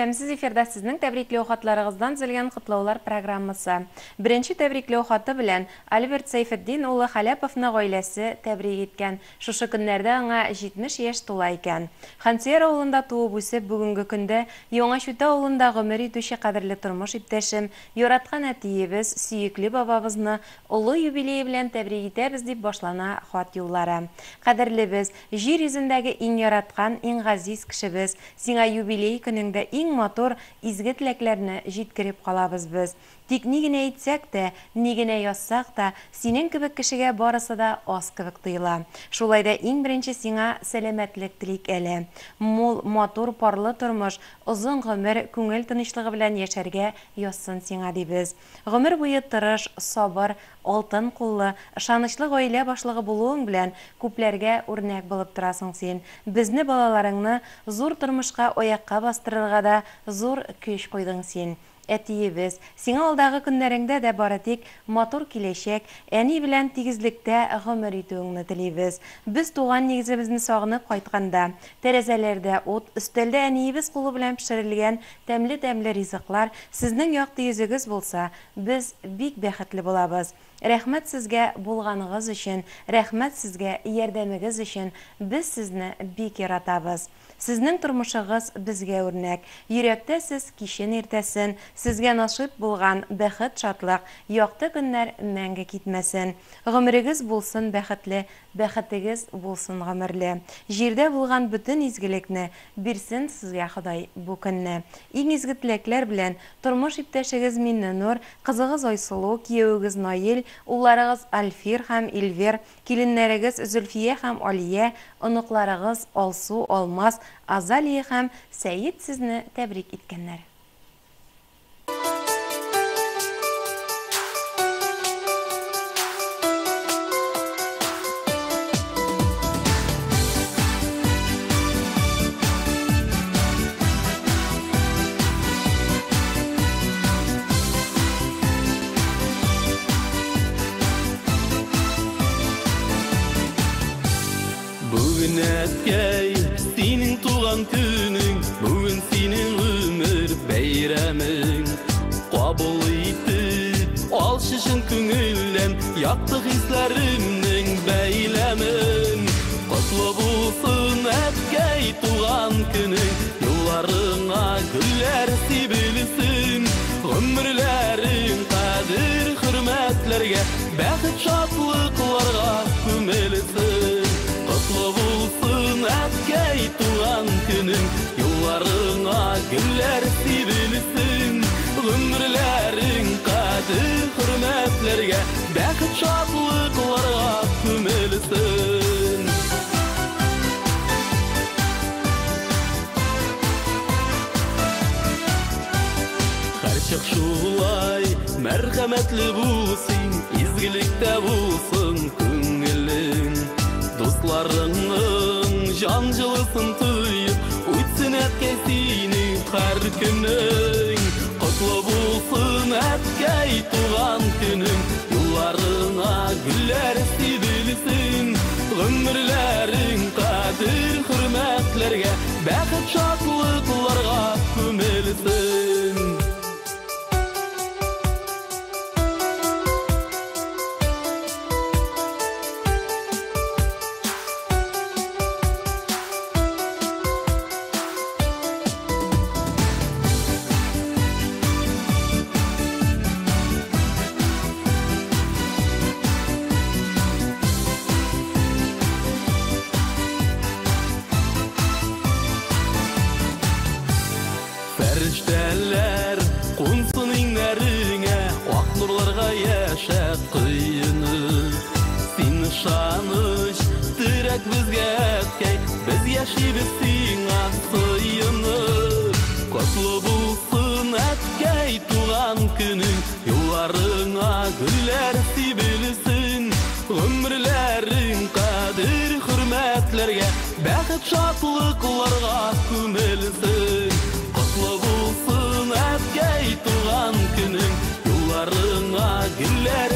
Тәмсіз эфирда сіздің тәбриклеу хатларығыздан зілген құтлаулар программасы. Бірінші тәбриклеу хаты білән Альберт Сайфеддин улы Халяповны ғойләсі тәбрик еткен. Шушы күннәрдә аңа 70 еш тула икән. Хансер ауылында туып үсеп бүгінгі күндә Яңа Шүтә ауылында гомер итүче кадерле тормыш иптәшем, яраткан әтиебез, сөйекле бабабызны олы юбилей белән тәбрик итәбез дип башлана хат юллары. Кадерлебез, җир йөзендәге иң яраткан, иң газиз кешебез, сиңа юбилей көнеңдә иң матур изге теләкләрне җиткереп калабыз без. Тик ни генә әйтсәк тә, ни генә язсак та, синең кебек кешегә барысы да аз кебек тоела. Шулай да иң беренче сиңа сәламәтлек телик әле. Мул, матур, парлы тормыш, озын гомер, күңел тынычлыгы белән яшәргә язсын сиңа дибез. Гомер буе тырыш, сабыр, алтын куллы, ышанычлы гаилә башлыгы булуың белән күпләргә үрнәк булып торасың син. Безне балаларыңны зур тормышка аякка бастырырга да зур көч куйдың син әтиебез, сиңа алдағы көннәреңдә дә бары тик матур киләчәк, әни белән тигезлектә гомер итүеңне телибез. Без туган нигезебезне сагынып кайтканда, тәрәзәләрдә ут, өстәлдә әниебез кулы белән пешерелгән тәмле-тәмле ризыклар сезнең якты йөзегез булса, без бик бәхетле булабыз. Рәхмәт сезгә булганыгыз өчен, рәхмәт сезгә ярдәмегез өчен. Без сезне бик яратабыз. Сезнең тормышыгыз безгә үрнәк. Йөрәктә сез кичен иртәсен, сезгә насыйп булган бәхет, шатлык, якты көннәр мәңге китмәсен. Гомерегез булсын бәхетле, бәхетегез булсын гомерле. Җирдә булган бөтен изгелекне бирсен сезгә Ходай бу көнне. Иң изге теләкләр белән тормыш иптәшегез Миннур, кызыгыз Айсылу, киявегез Наил, улларыгыз Альфир һәм Илвер, киленнәрегез Зөлфия һәм Алия, оныкларыгыз Алсу, Алмаз, Азалия һәм Сәйид сезне тәбрик иткәннәр. Бүгін әткәй, Қабыл итеп, ал шешін күңелдән, яқты хисләремнең бәйләмен. Құтлы булсын әткәй туған күнің, юлларыңа гүлләр сибелсен. Гомерләрең кадер хөрмәтләргә, бәхет шатлыкларга күмелсен. Құтлы булсын әткәй туған күнің, юлларыңа гүлләр сибелсен. Хөрмәтләргә, бәхет шатлыкларга күмелсен. Һәрчак шулай мәрхәмәтле булсын, изгелектә булсын күңелең. Дусларыңның жан жылысын тыйып, үтсен әткәй синең һәр көнең. Құтлы булсын әткәй туган көнең, юлларыңа гүлләр сибелсен. Гомерләрең кадер хөрмәтләргә, бәхет шатлыкларга Фәрештәләр кунсын иңнәреңә, ак нурларга яшәп кыйыны. Син ышаныч, терәк безгә әткәй, без яшибез сиңа сыйынып. Котлы булсын әткәй туган көнең, юлларыңа гүлләр сибелсен. Гомерләрең кадер хөрмәтләргә, бәхет шатлыкларга күмелсен. Котлы булсын әткәй туган көнең, юлларыңа гүлләр